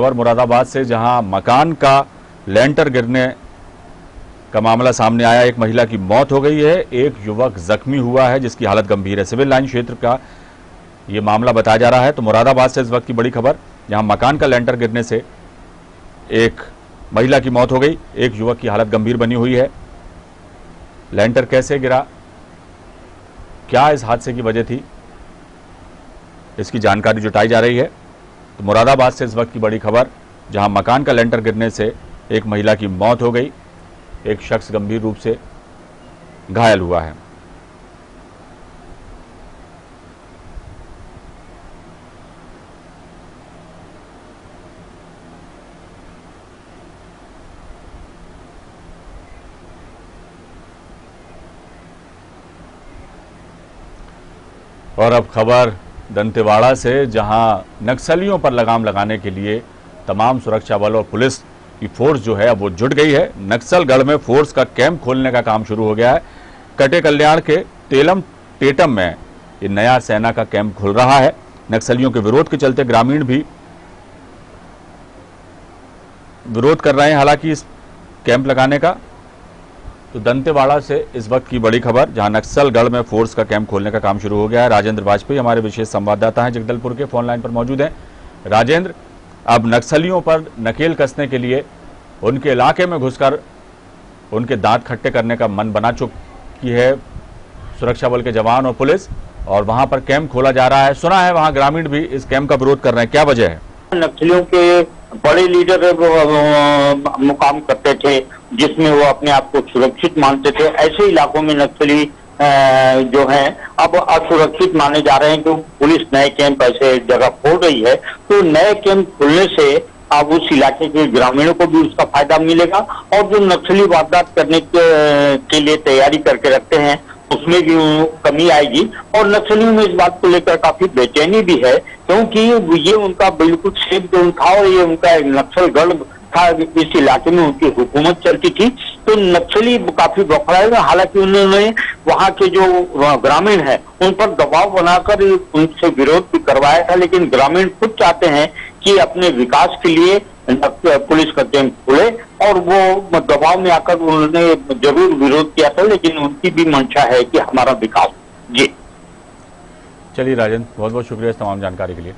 और मुरादाबाद से, जहाँ मकान का लेंटर गिरने का मामला सामने आया। एक महिला की मौत हो गई है। एक युवक जख्मी हुआ है, जिसकी हालत गंभीर है। सिविल लाइन क्षेत्र का ये मामला बताया जा रहा है। तो मुरादाबाद से इस वक्त की बड़ी खबर, जहाँ मकान का लेंटर गिरने से एक महिला की मौत हो गई। एक युवक की हालत गंभीर बनी हुई है। लेंटर कैसे गिरा? क्या इस हादसे की वजह थी? इसकी जानकारी जुटाई जा रही है। तो मुरादाबाद से इस वक्त की बड़ी खबर, जहाँ मकान का लेंटर गिरने से एक महिला की मौत हो गई। एक शख्स गंभीर रूप से घायल हुआ है। और अब खबर दंतेवाड़ा से, जहाँ नक्सलियों पर लगाम लगाने के लिए तमाम सुरक्षा बल और पुलिस की फोर्स जो है, अब वो जुट गई है। नक्सलगढ़ में फोर्स का कैंप खोलने का काम शुरू हो गया है। कटे कल्याण के तेलम टेटम में ये नया सेना का कैंप खुल रहा है। नक्सलियों के विरोध के चलते ग्रामीण भी विरोध कर रहे हैं, हालाँकि इस कैंप लगाने का तो दंतेवाड़ा से इस वक्त की बड़ी खबर, जहाँ नक्सलगढ़ में फोर्स का कैंप खोलने का काम शुरू हो गया है। राजेंद्र वाजपेयी हमारे विशेष संवाददाता हैं, जगदलपुर के फ़ोन लाइन पर मौजूद हैं। राजेंद्र, अब नक्सलियों पर नकेल कसने के लिए उनके इलाके में घुसकर उनके दांत खट्टे करने का मन बना चुकी है सुरक्षा बल के जवान और पुलिस, और वहाँ पर कैंप खोला जा रहा है। सुना है वहाँ ग्रामीण भी इस कैंप का विरोध कर रहे हैं। क्या वजह है? नक्सलियों के बड़े लीडर मुकाम करते थे जिसमें वो अपने आप को सुरक्षित मानते थे। ऐसे इलाकों में नक्सली जो है अब असुरक्षित माने जा रहे हैं कि पुलिस नए कैंप ऐसे जगह खोल रही है। तो नए कैंप खुलने से अब उस इलाके के ग्रामीणों को भी उसका फ़ायदा मिलेगा और जो नक्सली वारदात करने के, के लिए तैयारी करके रखते हैं उसमें भी कमी आएगी? और नक्सलियों में इस बात को लेकर काफ़ी बेचैनी भी है, क्योंकि ये उनका बिल्कुल सेफ़ जोन था और ये उनका एक नक्सल गढ़ था, इस इलाके में उनकी हुकूमत चलती थी। तो नक्सली काफ़ी बौखलाए हालाँकि उन्होंने वहाँ के जो ग्रामीण है, उन पर दबाव बनाकर उनसे विरोध भी करवाया था, लेकिन ग्रामीण खुद चाहते हैं कि अपने विकास के लिए पुलिस का कैंप खुले। और वो दबाव में आकर उन्होंने ज़रूर विरोध किया था, लेकिन उनकी भी मंशा है कि हमारा विकास। जी। चलिए राजेंद्र बहुत बहुत शुक्रिया इस तमाम जानकारी के लिए।